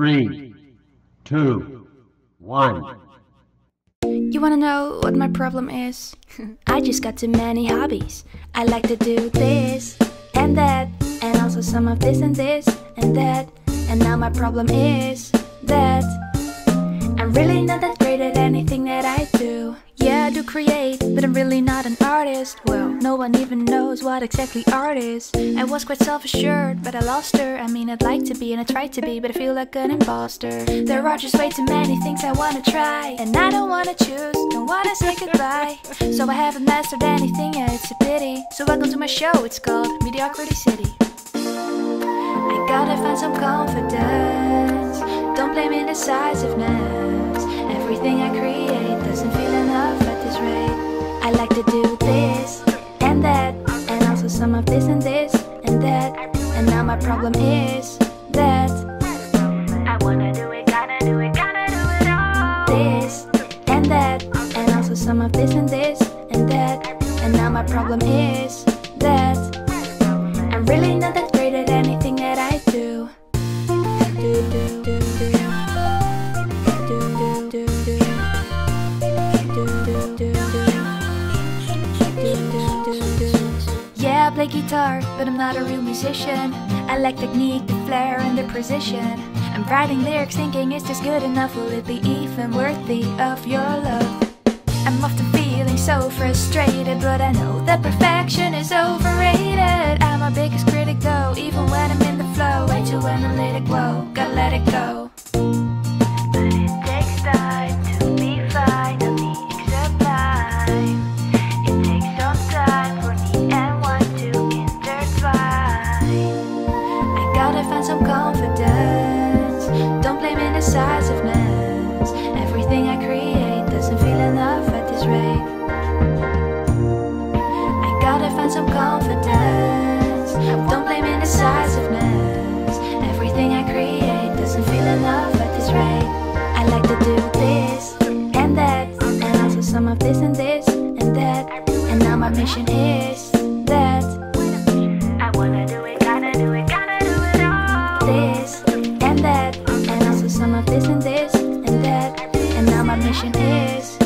Three, two, one. You wanna know what my problem is? I just got too many hobbies. I like to do this and that, and also some of this and this and that. And now my problem is that I'm really not that Do create, but I'm really not an artist. Well, no one even knows what exactly art is. I was quite self assured, but I lost her. I mean, I'd like to be, and I tried to be, but I feel like an imposter. There are just way too many things I wanna try, and I don't wanna choose, don't wanna say goodbye. So I haven't mastered anything, yeah, it's a pity. So welcome to my show, it's called Mediocrity City. I gotta find some confidence. Don't blame indecisiveness. I like to do this and that, and also some of this and this and that. And now my problem is that I wanna do it, gotta do it, gotta do it all. This and that, and also some of this and this and that. And now my problem is that I'm really not that play guitar, but I'm not a real musician. I lack technique, the flair, and the precision. I'm writing lyrics thinking it's just good enough. Will it be even worthy of your love? I'm often feeling so frustrated, but I know that perfection is overrated. I gotta find some confidence. Don't blame indecisiveness. Everything I create doesn't feel enough at this rate. I gotta find some confidence. Don't blame indecisiveness. Everything I create doesn't feel enough at this rate. I like to do this and that, and also some of this and this and that. And now my mission is mission is